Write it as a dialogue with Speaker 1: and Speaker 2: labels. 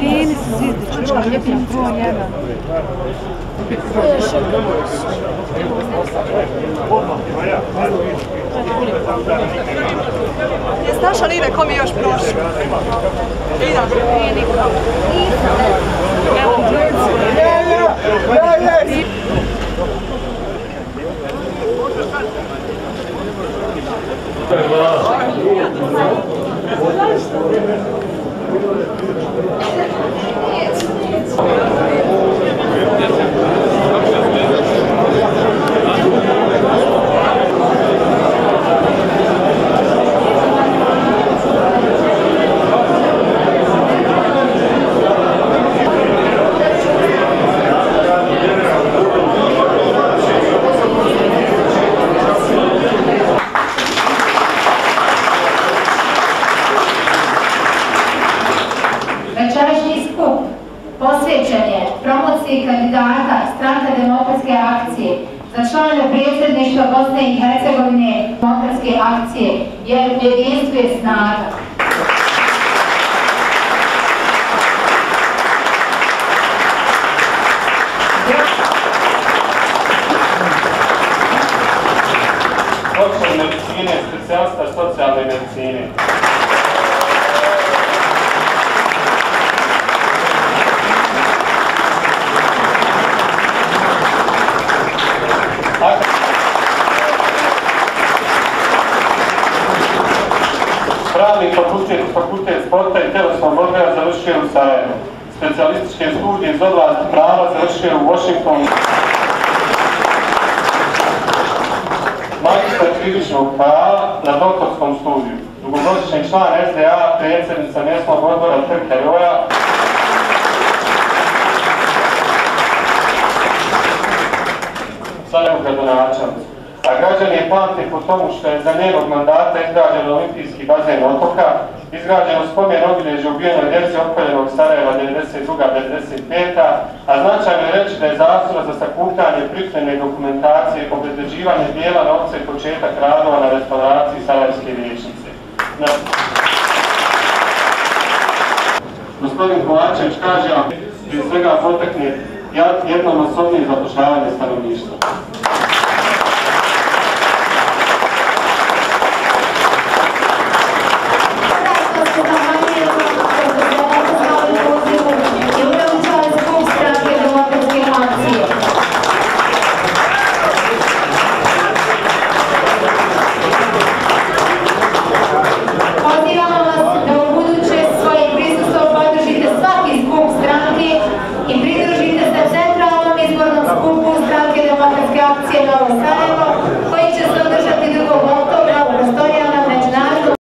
Speaker 1: Dini se zidi, čučka, lijepi broj jedan.
Speaker 2: Jes našao Nine, kom je još prošao? Ina.
Speaker 1: Nije niko. Evo,
Speaker 3: Gracias. Posvećen je promociji kandidata Stranka demokratske akcije za člana predsjedništva Bosne i Hercegovine demokratske akcije jer jedinstvo je snaga.
Speaker 4: doktor medicine, specijalista socijalne medicine. Pravni fakultet, fakultet sporta i telesnog odgoja završio u Sarajevu. Specijalističke studije iz oblasti prava završio u Washingtonu. Magistar krivičnog prava na doktorskom studiju. Dugogodišnji član SDA, predsjednica mjesnog odbora Trka Joja. Sarajevo gradonačelnik. A građani je pamte po tomu što je za njenog mandata izgrađen olimpijski bazen otoka, izgrađeno spomen obilježje ubijenoj djeci opaljenog Sarajeva 92-95, a značajno je reći da je zasluga za sakupljanje pripremne dokumentacije i obezbeđivanje dijela novca i početak radova na restauraciji Sarajevske vječnice. Na- Gospodin Kovačević kaže, vam prije svega potekne jednom osobnije zapošljavanje stanovništva. Obrigada.